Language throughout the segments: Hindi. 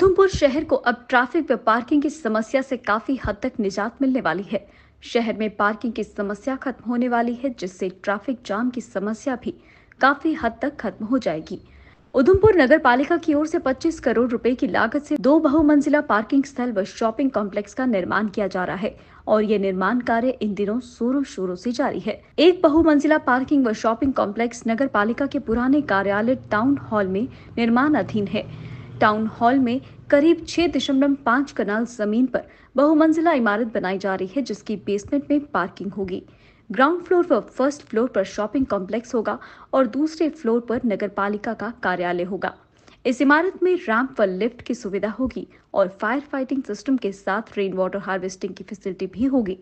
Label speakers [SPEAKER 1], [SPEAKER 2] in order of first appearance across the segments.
[SPEAKER 1] उधमपुर शहर को अब ट्रैफ़िक व पार्किंग की समस्या से काफ़ी हद तक निजात मिलने वाली है। शहर में पार्किंग की समस्या खत्म होने वाली है, जिससे ट्रैफ़िक जाम की समस्या भी काफ़ी हद तक खत्म हो जाएगी। उधमपुर नगर पालिका की ओर से 25 करोड़ रुपए की लागत से दो बहुमंजिला पार्किंग स्थल व शॉपिंग कॉम्प्लेक्स का निर्माण किया जा रहा है और ये निर्माण कार्य इन दिनों शोरों शोरों से जारी है। एक बहुमंजिला पार्किंग व शॉपिंग कॉम्प्लेक्स नगर पालिका के पुराने कार्यालय टाउन हॉल में निर्माण अधीन है। टाउन हॉल में करीब छह दशमलव पाँच कनाल ज़मीन पर बहुमंजिला इमारत बनाई जा रही है, जिसकी बेसमेंट में पार्किंग होगी। ग्राउंड फ्लोर व फ़र्स्ट फ्लोर पर शॉपिंग कॉम्प्लेक्स होगा और दूसरे फ्लोर पर नगर पालिका का कार्यालय होगा। इस इमारत में रैंप व लिफ्ट की सुविधा होगी और फायर फाइटिंग सिस्टम के साथ रेन वाटर हार्वेस्टिंग की फैसिलिटी भी होगी।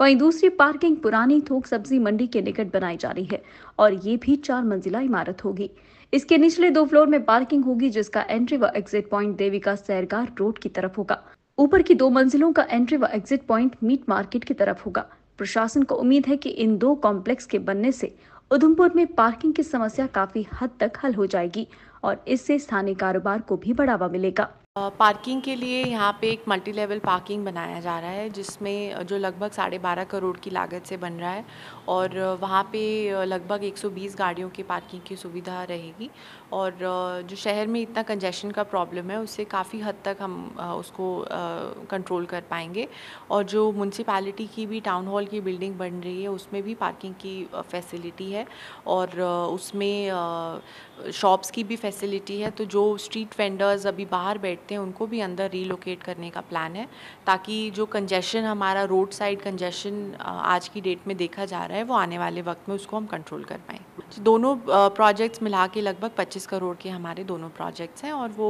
[SPEAKER 1] वहीं दूसरी पार्किंग पुरानी थोक सब्ज़ी मंडी के निकट बनाई जा रही है और ये भी चार मंजिला इमारत होगी। इसके निचले दो फ्लोर में पार्किंग होगी, जिसका एंट्री व एग्जिट पॉइंट देविका सैरगार रोड की तरफ़ होगा। ऊपर की दो मंजिलों का एंट्री व एग्जिट पॉइंट मीट मार्केट की तरफ़ होगा। प्रशासन को उम्मीद है कि इन दो कॉम्प्लेक्स के बनने से उधमपुर में पार्किंग की समस्या काफ़ी हद तक हल हो जाएगी और इससे स्थानीय कारोबार को भी बढ़ावा मिलेगा।
[SPEAKER 2] पार्किंग के लिए यहाँ पे एक मल्टी लेवल पार्किंग बनाया जा रहा है, जिसमें जो लगभग साढ़े बारह करोड़ की लागत से बन रहा है और वहाँ पे लगभग 120 गाड़ियों की पार्किंग की सुविधा रहेगी और जो शहर में इतना कंजेशन का प्रॉब्लम है, उससे काफ़ी हद तक हम उसको कंट्रोल कर पाएँगे और जो म्यूनसिपैलिटी की भी टाउन हॉल की बिल्डिंग बन रही है, उसमें भी पार्किंग की फैसिलिटी है और उसमें शॉप्स की भी फैसिलिटी है तो जो स्ट्रीट वेंडर्स अभी बाहर बैठते हैं, उनको भी अंदर रीलोकेट करने का प्लान है, ताकि जो कंजेशन हमारा रोड साइड कंजेशन आज की डेट में देखा जा रहा है, वो आने वाले वक्त में उसको हम कंट्रोल कर पाएँ। दोनों प्रोजेक्ट्स मिला के लगभग 25 करोड़ के हमारे दोनों प्रोजेक्ट्स हैं, और वो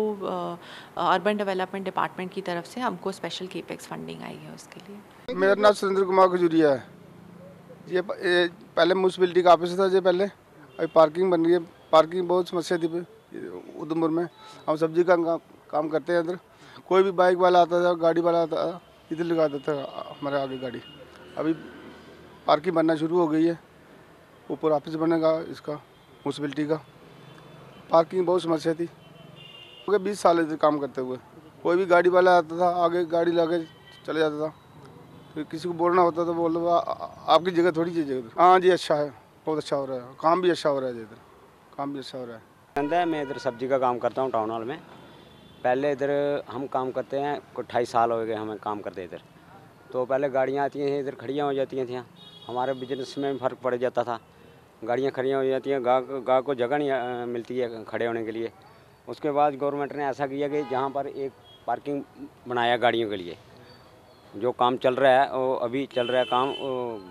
[SPEAKER 2] अर्बन डेवलपमेंट डिपार्टमेंट की तरफ़ से हमको स्पेशल केपेक्स फंडिंग आई है उसके लिए।
[SPEAKER 3] मेरा नाम सुरेंद्र कुमार खजूरिया है। ये पहले म्यूनसिपलिटी का ऑफ़िस था ये पहले, अभी पार्किंग बन रही है। पार्किंग बहुत समस्या थी उधमपुर में। हम सब्ज़ी का काम करते हैं इधर कोई भी बाइक वाला आता था, गाड़ी वाला आता था, इधर लगा देता था, हमारे आगे गाड़ी। अभी पार्किंग बनना शुरू हो गई है। ऊपर ऑफ़िस बनेगा इसका म्यूनसिपलिटी का। पार्किंग बहुत समस्या थी। क्योंकि बीस साल इधर काम करते हुए। कोई भी गाड़ी वाला आता था, आगे गाड़ी लगे चले जाता था। तो किसी को बोलना होता तो बोल आपकी जगह थोड़ी सी जगह हाँ जी अच्छा है। बहुत अच्छा हो रहा है। काम भी अच्छा हो रहा है इधर। काम भी अच्छा हो रहा है।
[SPEAKER 4] मैं इधर सब्ज़ी का काम करता हूँ टाउन हॉल में। पहले इधर हम काम करते हैं अट्ठाईस साल हो गए हमें काम करते इधर। तो पहले गाड़ियाँ आती हैं, इधर खड़ियाँ हो जाती थी। हमारे बिज़नेस में फ़र्क पड़ जाता था। गाड़ियाँ खड़ियाँ हो जाती हैं, गाँव गाँव को जगह नहीं मिलती है खड़े होने के लिए। उसके बाद गवर्नमेंट ने ऐसा किया कि जहाँ पर एक पार्किंग बनाया गाड़ियों के लिए। जो काम चल रहा है, वो अभी चल रहा है काम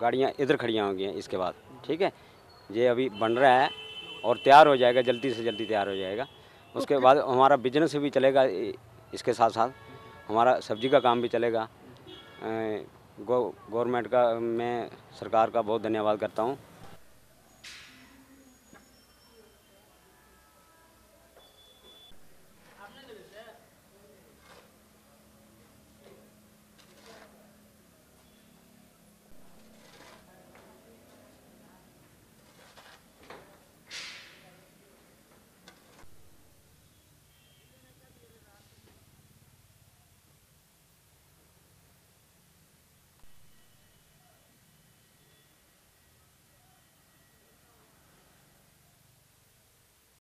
[SPEAKER 4] गाड़ियाँ इधर खड़ियाँ होंगी इसके बाद। ठीक है? ये अभी बन रहा है और तैयार हो जाएगा, जल्दी से जल्दी तैयार हो जाएगा। उसके बाद हमारा बिज़नेस भी चलेगा इसके साथ साथ। हमारा सब्ज़ी का काम भी चलेगा। गवर्नमेंट का मैं सरकार का बहुत धन्यवाद करता हूँ।